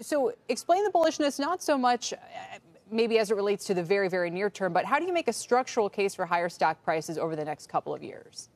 So explain the bullishness, not so much uh, maybe as it relates to the very, very near term, but how do you make a structural case for higher stock prices over the next couple of years?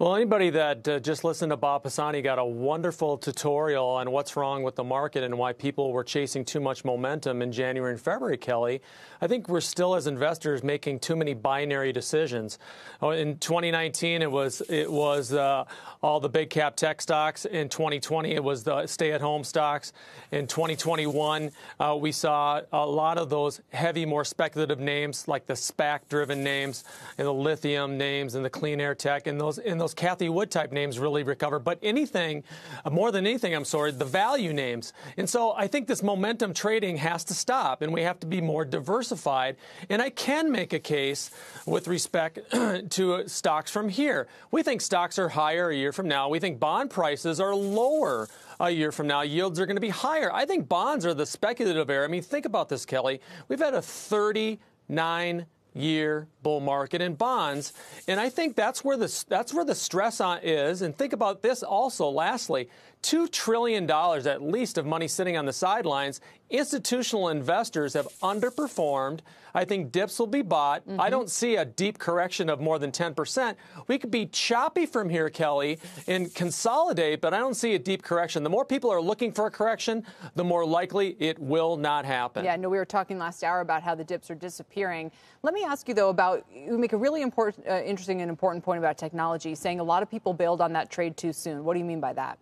Well, anybody that uh, just listened to Bob Pisani got a wonderful tutorial on what's wrong with the market and why people were chasing too much momentum in January and February, Kelly. I think we're still, as investors, making too many binary decisions. Oh, in 2019, it was it was uh, all the big cap tech stocks. In 2020, it was the stay-at-home stocks. In 2021, uh, we saw a lot of those heavy, more speculative names like the SPAC-driven names and the lithium names and the clean air tech and those and those those Cathie Wood type names really recover. But anything, uh, more than anything, I'm sorry, the value names. And so I think this momentum trading has to stop and we have to be more diversified. And I can make a case with respect to stocks from here. We think stocks are higher a year from now. We think bond prices are lower a year from now. Yields are going to be higher. I think bonds are the speculative area. I mean, think about this, Kelly. We've had a 39 year bull market in bonds. And I think that's where the, that's where the stress on is. And think about this also, lastly, $2 trillion at least of money sitting on the sidelines. Institutional investors have underperformed. I think dips will be bought. Mm-hmm. I don't see a deep correction of more than 10%. We could be choppy from here, Kelly, and consolidate, but I don't see a deep correction. The more people are looking for a correction, the more likely it will not happen. Yeah, no, we were talking last hour about how the dips are disappearing. Let me ask you, though, about you make a really important, uh, interesting and important point about technology, saying a lot of people bailed on that trade too soon. What do you mean by that?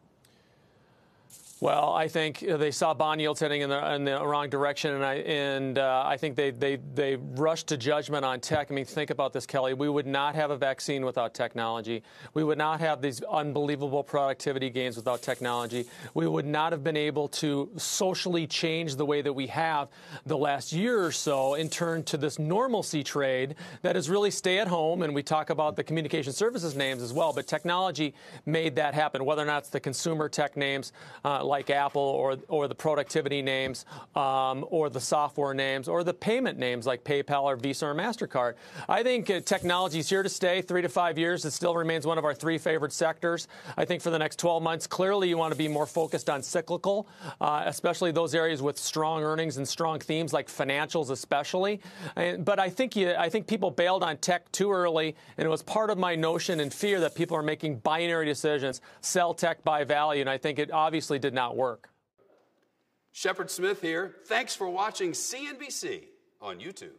Well, I think they saw bond yields heading in the, in the wrong direction, and I and uh, I think they, they they rushed to judgment on tech. I mean, think about this, Kelly. We would not have a vaccine without technology. We would not have these unbelievable productivity gains without technology. We would not have been able to socially change the way that we have the last year or so and turn to this normalcy trade that is really stay at home. And we talk about the communication services names as well, but technology made that happen. Whether or not it's the consumer tech names. Uh, like Apple or, or the productivity names um, or the software names or the payment names like PayPal or Visa or MasterCard. I think uh, technology is here to stay. Three to five years, it still remains one of our three favorite sectors. I think for the next 12 months, clearly you want to be more focused on cyclical, uh, especially those areas with strong earnings and strong themes like financials, especially. And, but I think you, I think people bailed on tech too early, and it was part of my notion and fear that people are making binary decisions: sell tech, buy value. And I think it obviously did not work. Shepard Smith here. Thanks for watching CNBC on YouTube.